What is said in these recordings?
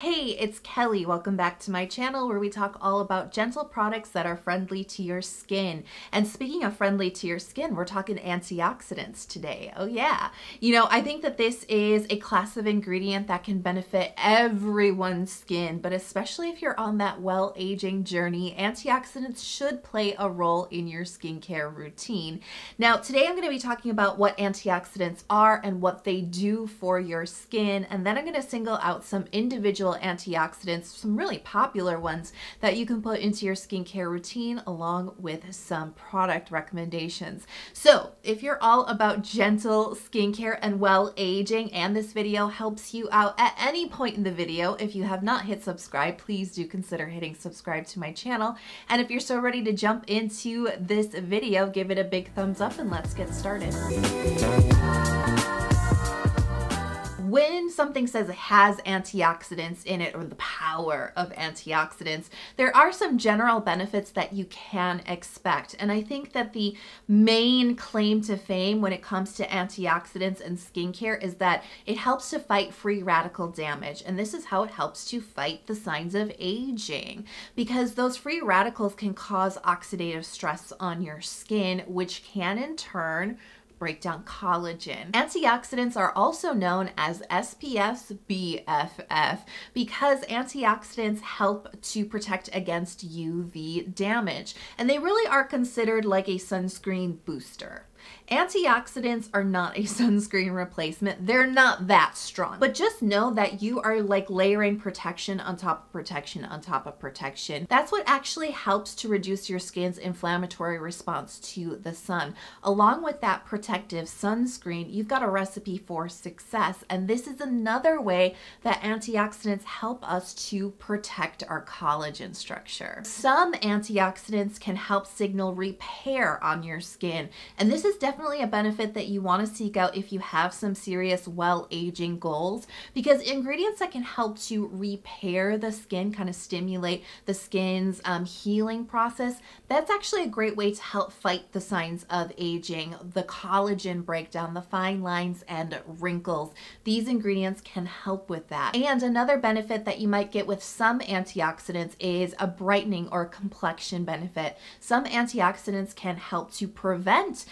Hey, it's Kelly. Welcome back to my channel where we talk all about gentle products that are friendly to your skin. And speaking of friendly to your skin, we're talking antioxidants today. Oh yeah. You know, I think that this is a class of ingredient that can benefit everyone's skin, but especially if you're on that well-aging journey, antioxidants should play a role in your skincare routine. Now, today I'm going to be talking about what antioxidants are and what they do for your skin, and then I'm going to single out some individual antioxidants, some really popular ones that you can put into your skincare routine along with some product recommendations. So if you're all about gentle skincare and well aging and this video helps you out at any point in the video, if you have not hit subscribe, please do consider hitting subscribe to my channel. And if you're so ready to jump into this video, give it a big thumbs up and let's get started when something says it has antioxidants in it or the power of antioxidants, there are some general benefits that you can expect. And I think that the main claim to fame when it comes to antioxidants and skincare is that it helps to fight free radical damage. And this is how it helps to fight the signs of aging because those free radicals can cause oxidative stress on your skin, which can in turn break down collagen. Antioxidants are also known as SPF BFF because antioxidants help to protect against UV damage and they really are considered like a sunscreen booster. Antioxidants are not a sunscreen replacement. They're not that strong. But just know that you are like layering protection on top of protection on top of protection. That's what actually helps to reduce your skin's inflammatory response to the sun. Along with that protective sunscreen, you've got a recipe for success. And this is another way that antioxidants help us to protect our collagen structure. Some antioxidants can help signal repair on your skin. And this is definitely a benefit that you want to seek out if you have some serious well-aging goals because ingredients that can help to repair the skin, kind of stimulate the skin's um, healing process, that's actually a great way to help fight the signs of aging, the collagen breakdown, the fine lines and wrinkles. These ingredients can help with that. And another benefit that you might get with some antioxidants is a brightening or complexion benefit. Some antioxidants can help to prevent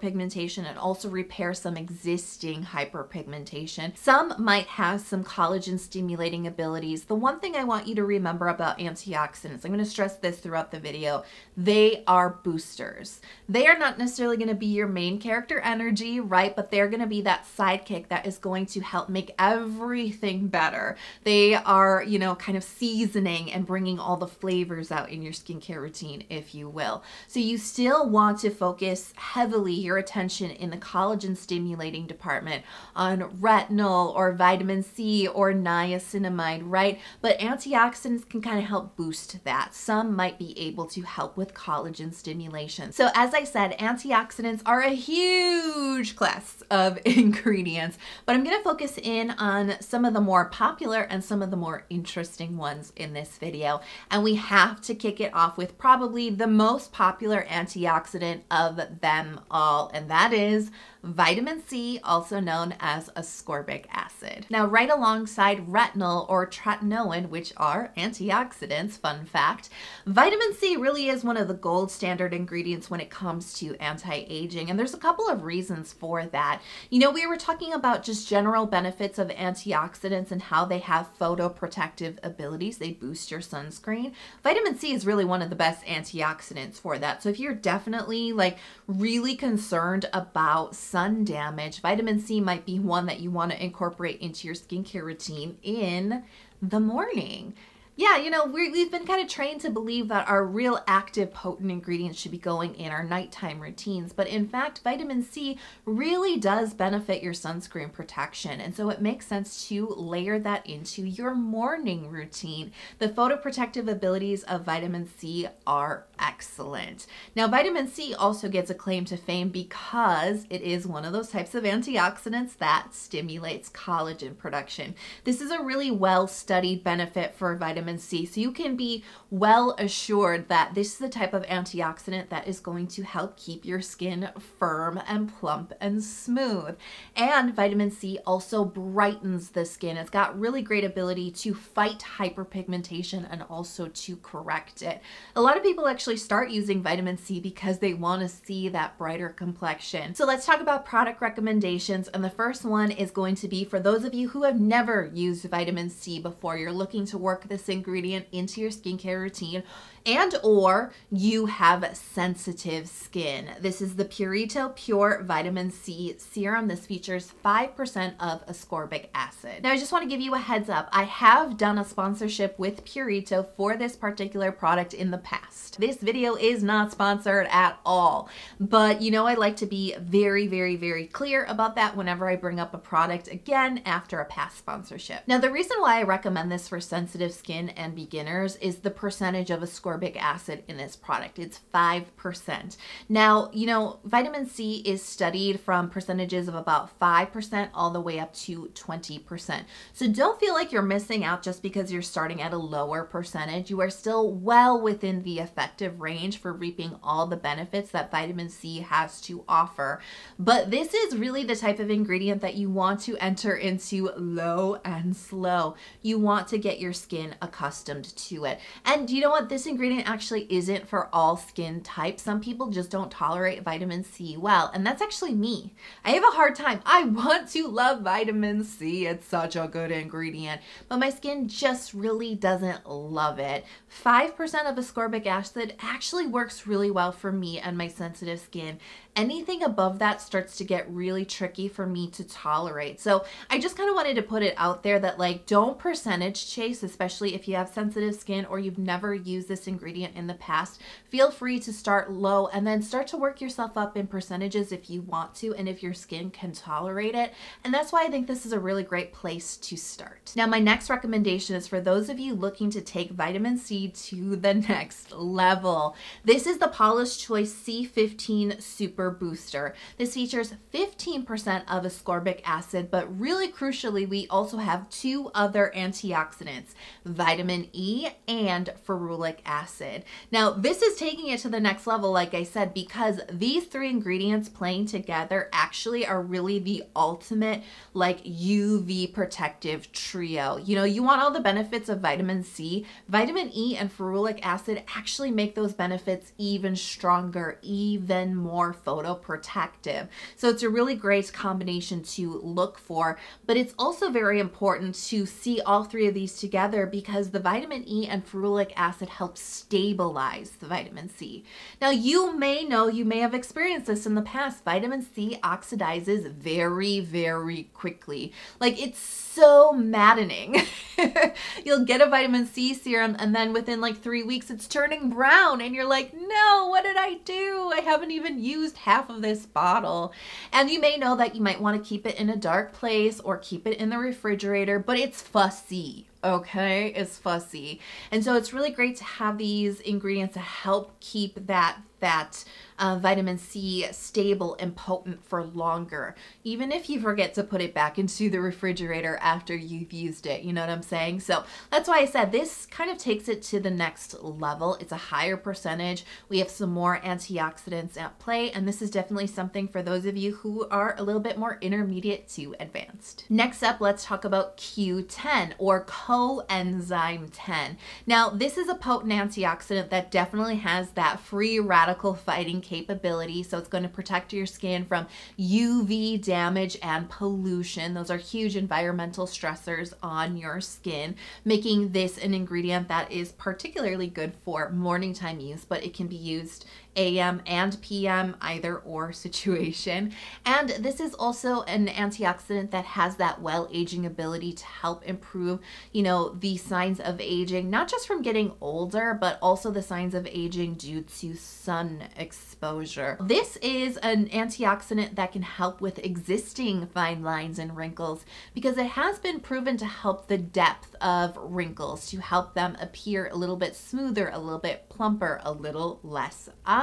hyperpigmentation and also repair some existing hyperpigmentation. Some might have some collagen stimulating abilities. The one thing I want you to remember about antioxidants, I'm going to stress this throughout the video, they are boosters. They are not necessarily going to be your main character energy, right? But they're going to be that sidekick that is going to help make everything better. They are, you know, kind of seasoning and bringing all the flavors out in your skincare routine, if you will. So you still want to focus heavily your attention in the collagen stimulating department on retinol or vitamin C or niacinamide, right? But antioxidants can kind of help boost that. Some might be able to help with collagen stimulation. So as I said, antioxidants are a huge class of ingredients, but I'm gonna focus in on some of the more popular and some of the more interesting ones in this video. And we have to kick it off with probably the most popular antioxidant of them all, and that is vitamin C, also known as ascorbic acid. Now, right alongside retinol or tretinoin, which are antioxidants, fun fact, vitamin C really is one of the gold standard ingredients when it comes to anti-aging, and there's a couple of reasons for that. You know, we were talking about just general benefits of antioxidants and how they have photoprotective abilities. They boost your sunscreen. Vitamin C is really one of the best antioxidants for that. So if you're definitely like really concerned about sun damage, vitamin C might be one that you want to incorporate into your skincare routine in the morning yeah, you know, we have been kind of trained to believe that our real active potent ingredients should be going in our nighttime routines. But in fact, vitamin C really does benefit your sunscreen protection. And so it makes sense to layer that into your morning routine. The photoprotective abilities of vitamin C are excellent. Now, vitamin C also gets a claim to fame because it is one of those types of antioxidants that stimulates collagen production. This is a really well studied benefit for vitamin vitamin C. So you can be well assured that this is the type of antioxidant that is going to help keep your skin firm and plump and smooth. And vitamin C also brightens the skin. It's got really great ability to fight hyperpigmentation and also to correct it. A lot of people actually start using vitamin C because they want to see that brighter complexion. So let's talk about product recommendations. And the first one is going to be for those of you who have never used vitamin C before, you're looking to work this ingredient into your skincare routine and or you have sensitive skin. This is the Purito Pure Vitamin C Serum. This features 5% of ascorbic acid. Now I just want to give you a heads up. I have done a sponsorship with Purito for this particular product in the past. This video is not sponsored at all, but you know I like to be very, very, very clear about that whenever I bring up a product again after a past sponsorship. Now the reason why I recommend this for sensitive skin and beginners is the percentage of ascorbic ascorbic acid in this product. It's 5%. Now, you know, vitamin C is studied from percentages of about 5% all the way up to 20%. So don't feel like you're missing out just because you're starting at a lower percentage. You are still well within the effective range for reaping all the benefits that vitamin C has to offer. But this is really the type of ingredient that you want to enter into low and slow. You want to get your skin accustomed to it. And you know what? This ingredient ingredient actually isn't for all skin types. Some people just don't tolerate vitamin C well, and that's actually me. I have a hard time. I want to love vitamin C. It's such a good ingredient, but my skin just really doesn't love it. 5% of ascorbic acid actually works really well for me and my sensitive skin. Anything above that starts to get really tricky for me to tolerate. So I just kind of wanted to put it out there that like don't percentage chase, especially if you have sensitive skin or you've never used this ingredient in the past. Feel free to start low and then start to work yourself up in percentages if you want to and if your skin can tolerate it. And that's why I think this is a really great place to start. Now, my next recommendation is for those of you looking to take vitamin C to the next level. This is the Paula's Choice C15 Super Booster. This features 15% of ascorbic acid, but really crucially, we also have two other antioxidants, vitamin E and ferulic acid. Now, this is taking it to the next level, like I said, because these three ingredients playing together actually are really the ultimate like UV protective trio. You know, you want all the benefits of vitamin C, vitamin E and ferulic acid actually make those benefits even stronger, even more focused photoprotective. So it's a really great combination to look for, but it's also very important to see all three of these together because the vitamin E and ferulic acid help stabilize the vitamin C. Now you may know, you may have experienced this in the past, vitamin C oxidizes very, very quickly. Like it's so maddening. You'll get a vitamin C serum and then within like three weeks it's turning brown and you're like, no, what did I do? I haven't even used half of this bottle. And you may know that you might want to keep it in a dark place or keep it in the refrigerator, but it's fussy okay it's fussy and so it's really great to have these ingredients to help keep that that uh, vitamin C stable and potent for longer, even if you forget to put it back into the refrigerator after you've used it. You know what I'm saying? So that's why I said this kind of takes it to the next level. It's a higher percentage. We have some more antioxidants at play, and this is definitely something for those of you who are a little bit more intermediate to advanced. Next up, let's talk about Q10 or coenzyme 10. Now, this is a potent antioxidant that definitely has that free radical fighting capability. So it's going to protect your skin from UV damage and pollution. Those are huge environmental stressors on your skin, making this an ingredient that is particularly good for morning time use, but it can be used AM and PM, either or situation. And this is also an antioxidant that has that well aging ability to help improve, you know, the signs of aging, not just from getting older, but also the signs of aging due to sun exposure. This is an antioxidant that can help with existing fine lines and wrinkles because it has been proven to help the depth of wrinkles, to help them appear a little bit smoother, a little bit plumper, a little less obvious.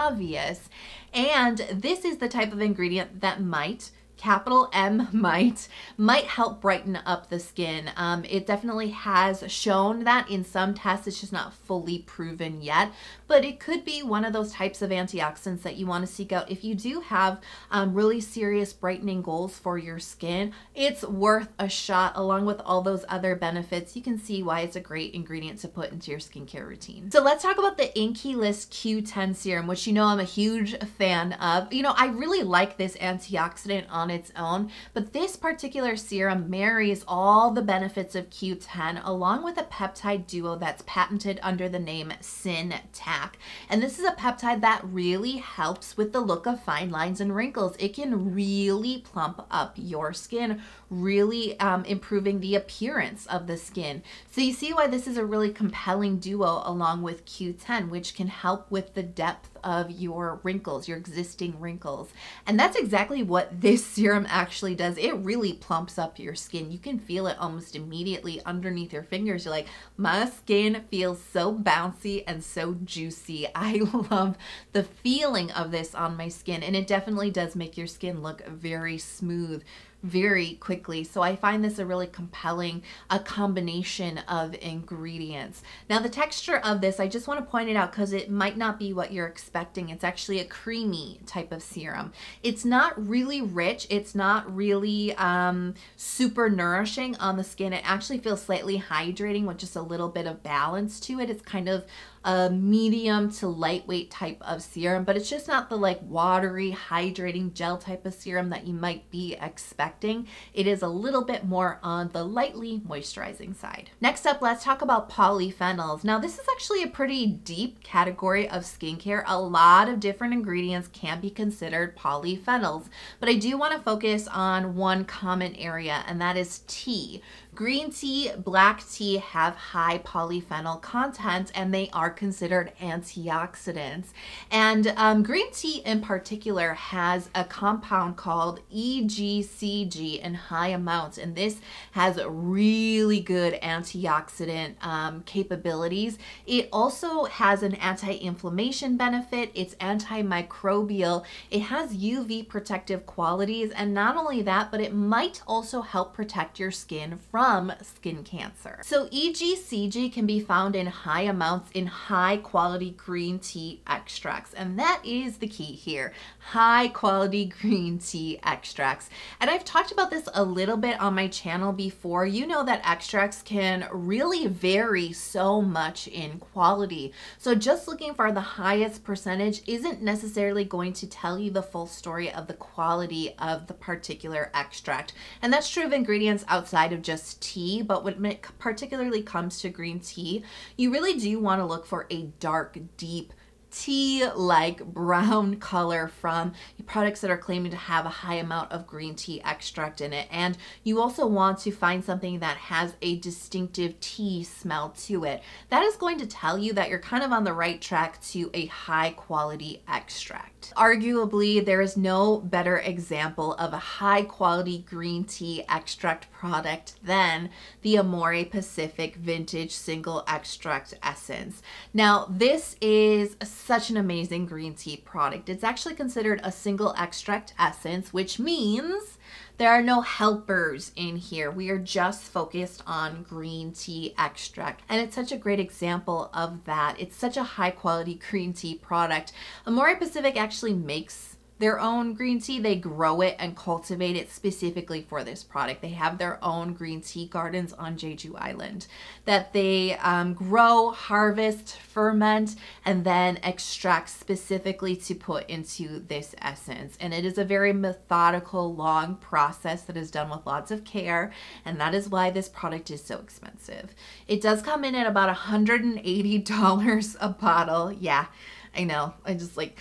And this is the type of ingredient that might capital M might, might help brighten up the skin. Um, it definitely has shown that in some tests, it's just not fully proven yet, but it could be one of those types of antioxidants that you want to seek out if you do have um, really serious brightening goals for your skin. It's worth a shot along with all those other benefits. You can see why it's a great ingredient to put into your skincare routine. So let's talk about the Inkey List Q10 serum, which you know I'm a huge fan of. You know, I really like this antioxidant on its own, but this particular serum marries all the benefits of Q10 along with a peptide duo that's patented under the name SynTac. And this is a peptide that really helps with the look of fine lines and wrinkles. It can really plump up your skin, really um, improving the appearance of the skin. So you see why this is a really compelling duo along with Q10, which can help with the depth of your wrinkles, your existing wrinkles. And that's exactly what this serum actually does. It really plumps up your skin. You can feel it almost immediately underneath your fingers. You're like, my skin feels so bouncy and so juicy. I love the feeling of this on my skin and it definitely does make your skin look very smooth, very quickly. So I find this a really compelling a combination of ingredients. Now the texture of this, I just want to point it out because it might not be what you're expecting. It's actually a creamy type of serum. It's not really rich. It's not really um, super nourishing on the skin. It actually feels slightly hydrating with just a little bit of balance to it. It's kind of a medium to lightweight type of serum, but it's just not the like watery, hydrating gel type of serum that you might be expecting. It is a little bit more on the lightly moisturizing side. Next up, let's talk about polyphenols. Now, this is actually a pretty deep category of skincare. A lot of different ingredients can be considered polyphenols, but I do want to focus on one common area, and that is tea. Green tea, black tea have high polyphenol content and they are considered antioxidants. And um, green tea in particular has a compound called EGCG in high amounts, and this has really good antioxidant um, capabilities. It also has an anti-inflammation benefit, it's antimicrobial, it has UV protective qualities, and not only that, but it might also help protect your skin from from skin cancer. So EGCG can be found in high amounts in high quality green tea extracts. And that is the key here, high quality green tea extracts. And I've talked about this a little bit on my channel before. You know that extracts can really vary so much in quality. So just looking for the highest percentage isn't necessarily going to tell you the full story of the quality of the particular extract. And that's true of ingredients outside of just tea, but when it particularly comes to green tea, you really do want to look for a dark, deep tea-like brown color from products that are claiming to have a high amount of green tea extract in it. And you also want to find something that has a distinctive tea smell to it. That is going to tell you that you're kind of on the right track to a high quality extract. Arguably, there is no better example of a high quality green tea extract product than the Amore Pacific Vintage Single Extract Essence. Now, this is such an amazing green tea product. It's actually considered a single extract essence, which means there are no helpers in here. We are just focused on green tea extract. And it's such a great example of that. It's such a high quality green tea product. Amore Pacific actually makes their own green tea. They grow it and cultivate it specifically for this product. They have their own green tea gardens on Jeju Island that they um, grow, harvest, ferment, and then extract specifically to put into this essence. And it is a very methodical, long process that is done with lots of care. And that is why this product is so expensive. It does come in at about $180 a bottle. Yeah, I know. I just like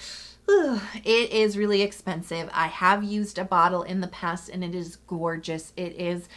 it is really expensive. I have used a bottle in the past and it is gorgeous. It is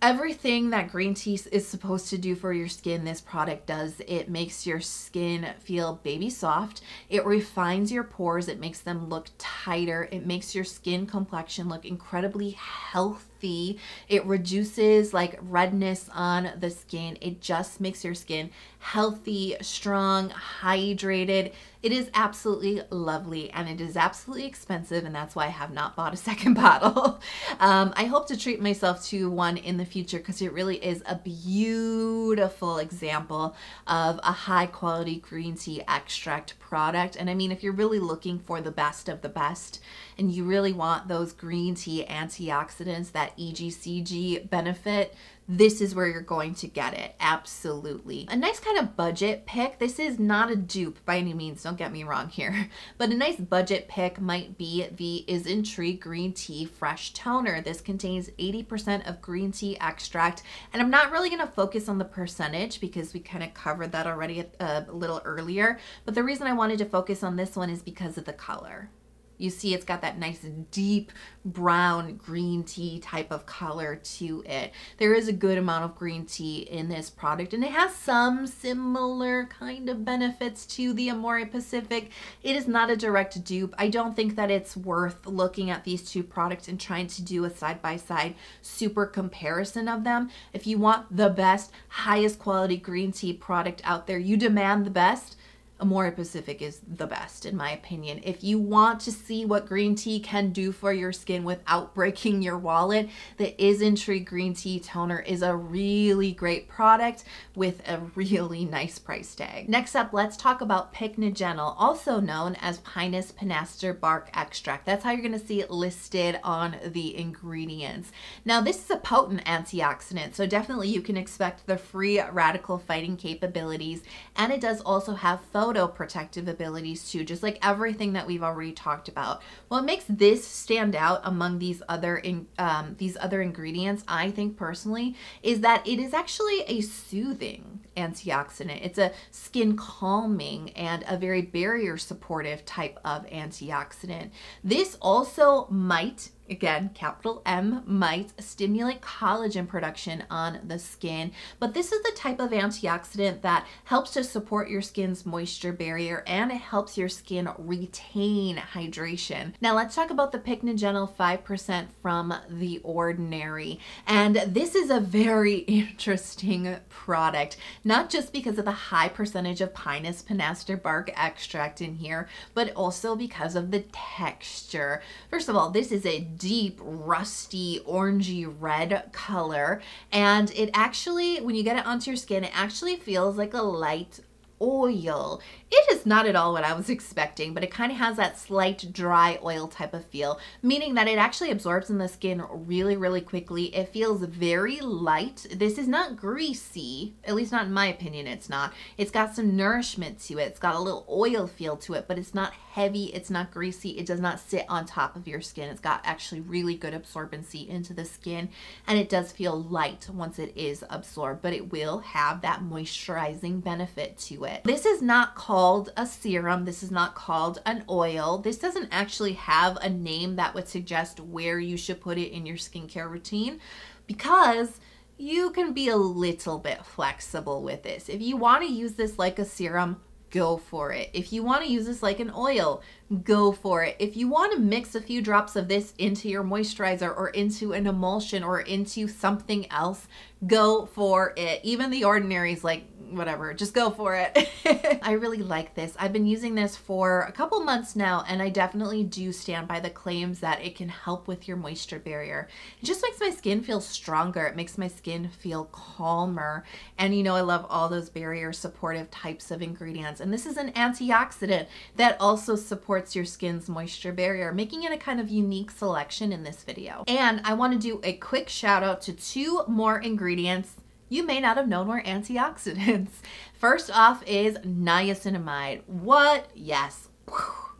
everything that green tea is supposed to do for your skin, this product does. It makes your skin feel baby soft. It refines your pores. It makes them look tighter. It makes your skin complexion look incredibly healthy healthy. It reduces like redness on the skin. It just makes your skin healthy, strong, hydrated. It is absolutely lovely and it is absolutely expensive, and that's why I have not bought a second bottle. um, I hope to treat myself to one in the future because it really is a beautiful example of a high quality green tea extract product. And I mean, if you're really looking for the best of the best and you really want those green tea antioxidants, that EGCG benefit, this is where you're going to get it. Absolutely. A nice kind of budget pick. This is not a dupe by any means, don't get me wrong here, but a nice budget pick might be the Isntree Green Tea Fresh Toner. This contains 80% of green tea extract, and I'm not really going to focus on the percentage because we kind of covered that already a, a little earlier, but the reason I wanted to focus on this one is because of the color. You see it's got that nice deep brown green tea type of color to it. There is a good amount of green tea in this product and it has some similar kind of benefits to the Amore Pacific. It is not a direct dupe. I don't think that it's worth looking at these two products and trying to do a side-by-side -side super comparison of them. If you want the best, highest quality green tea product out there, you demand the best, Amore Pacific is the best in my opinion. If you want to see what green tea can do for your skin without breaking your wallet, the Isntree Green Tea Toner is a really great product with a really nice price tag. Next up, let's talk about Pycnogenol, also known as Pinus pinaster bark extract. That's how you're gonna see it listed on the ingredients. Now, this is a potent antioxidant, so definitely you can expect the free radical fighting capabilities, and it does also have photo photoprotective abilities too, just like everything that we've already talked about. What makes this stand out among these other in, um, these other ingredients, I think personally, is that it is actually a soothing antioxidant. It's a skin calming and a very barrier supportive type of antioxidant. This also might again, capital M, might stimulate collagen production on the skin. But this is the type of antioxidant that helps to support your skin's moisture barrier and it helps your skin retain hydration. Now let's talk about the Pycnogenol 5% from The Ordinary. And this is a very interesting product, not just because of the high percentage of Pinus pinaster bark extract in here, but also because of the texture. First of all, this is a deep rusty orangey red color and it actually when you get it onto your skin it actually feels like a light oil. It is not at all what I was expecting, but it kind of has that slight dry oil type of feel, meaning that it actually absorbs in the skin really, really quickly. It feels very light. This is not greasy, at least not in my opinion, it's not. It's got some nourishment to it. It's got a little oil feel to it, but it's not heavy. It's not greasy. It does not sit on top of your skin. It's got actually really good absorbency into the skin, and it does feel light once it is absorbed, but it will have that moisturizing benefit to it. This is not called a serum. This is not called an oil. This doesn't actually have a name that would suggest where you should put it in your skincare routine because you can be a little bit flexible with this. If you want to use this like a serum, go for it. If you want to use this like an oil, go for it. If you want to mix a few drops of this into your moisturizer or into an emulsion or into something else, go for it. Even the ordinary is like, whatever, just go for it. I really like this. I've been using this for a couple months now and I definitely do stand by the claims that it can help with your moisture barrier. It just makes my skin feel stronger. It makes my skin feel calmer. And you know, I love all those barrier supportive types of ingredients. And this is an antioxidant that also supports your skin's moisture barrier, making it a kind of unique selection in this video. And I wanna do a quick shout out to two more ingredients you may not have known were antioxidants. First off is niacinamide. What? Yes.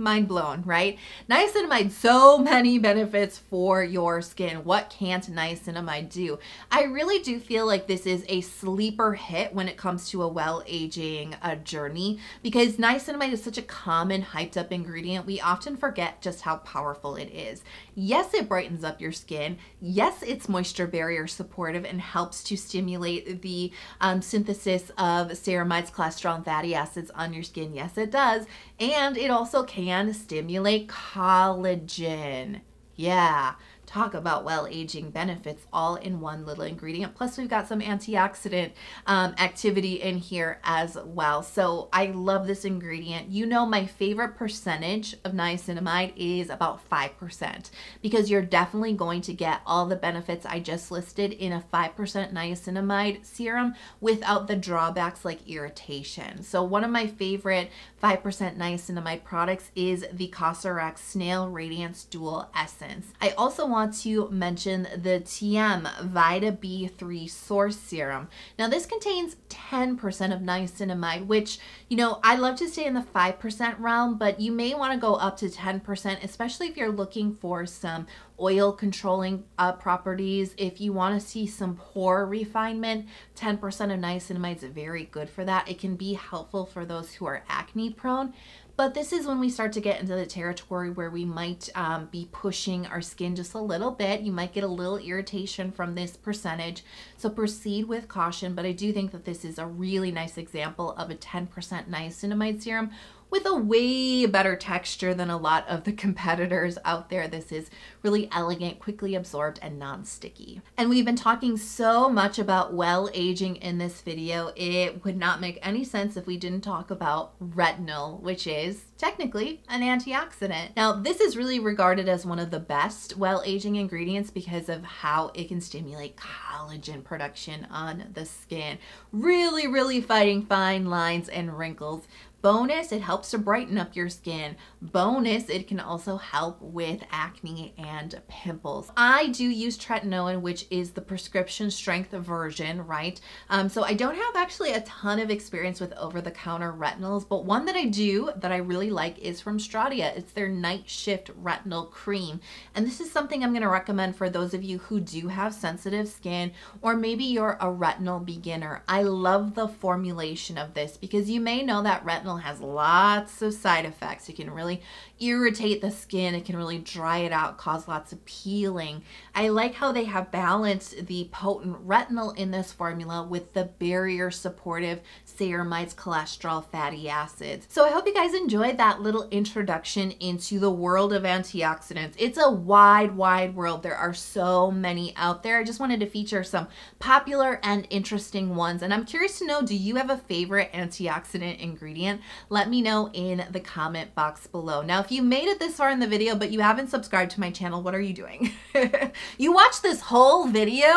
Mind blown, right? Niacinamide, so many benefits for your skin. What can't niacinamide do? I really do feel like this is a sleeper hit when it comes to a well-aging uh, journey because niacinamide is such a common hyped up ingredient. We often forget just how powerful it is. Yes, it brightens up your skin. Yes, it's moisture barrier supportive and helps to stimulate the um, synthesis of ceramides, cholesterol, and fatty acids on your skin. Yes, it does. And it also can stimulate collagen. Yeah, talk about well aging benefits all in one little ingredient. Plus, we've got some antioxidant um, activity in here as well. So, I love this ingredient. You know, my favorite percentage of niacinamide is about 5% because you're definitely going to get all the benefits I just listed in a 5% niacinamide serum without the drawbacks like irritation. So, one of my favorite 5% niacinamide products is the Cosrx Snail Radiance Dual Essence. I also want to mention the Tiam Vita B3 Source Serum. Now this contains 10% of niacinamide, which, you know, I love to stay in the 5% realm, but you may want to go up to 10%, especially if you're looking for some oil controlling uh, properties. If you want to see some pore refinement, 10% of niacinamide is very good for that. It can be helpful for those who are acne prone. But this is when we start to get into the territory where we might um, be pushing our skin just a little bit. You might get a little irritation from this percentage. So proceed with caution. But I do think that this is a really nice example of a 10% niacinamide serum with a way better texture than a lot of the competitors out there. This is really elegant, quickly absorbed, and non-sticky. And we've been talking so much about well aging in this video, it would not make any sense if we didn't talk about retinol, which is technically an antioxidant. Now, this is really regarded as one of the best well aging ingredients because of how it can stimulate collagen production on the skin, really, really fighting fine lines and wrinkles Bonus, it helps to brighten up your skin. Bonus, it can also help with acne and pimples. I do use tretinoin, which is the prescription strength version, right? Um, so I don't have actually a ton of experience with over-the-counter retinols, but one that I do that I really like is from Stratia. It's their Night Shift Retinol Cream. And this is something I'm gonna recommend for those of you who do have sensitive skin, or maybe you're a retinol beginner. I love the formulation of this because you may know that retinol has lots of side effects. It can really irritate the skin. It can really dry it out, cause lots of peeling. I like how they have balanced the potent retinol in this formula with the barrier supportive ceramides, cholesterol, fatty acids. So I hope you guys enjoyed that little introduction into the world of antioxidants. It's a wide, wide world. There are so many out there. I just wanted to feature some popular and interesting ones. And I'm curious to know, do you have a favorite antioxidant ingredient? Let me know in the comment box below. Now, if you made it this far in the video, but you haven't subscribed to my channel, what are you doing? you watched this whole video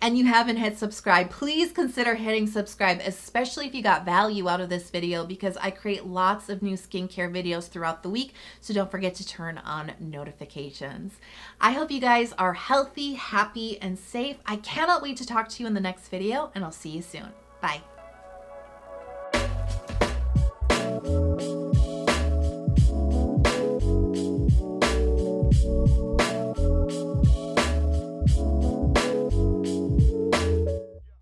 and you haven't hit subscribe. Please consider hitting subscribe, especially if you got value out of this video because I create lots of new skincare videos throughout the week. So don't forget to turn on notifications. I hope you guys are healthy, happy, and safe. I cannot wait to talk to you in the next video and I'll see you soon. Bye. Thank you.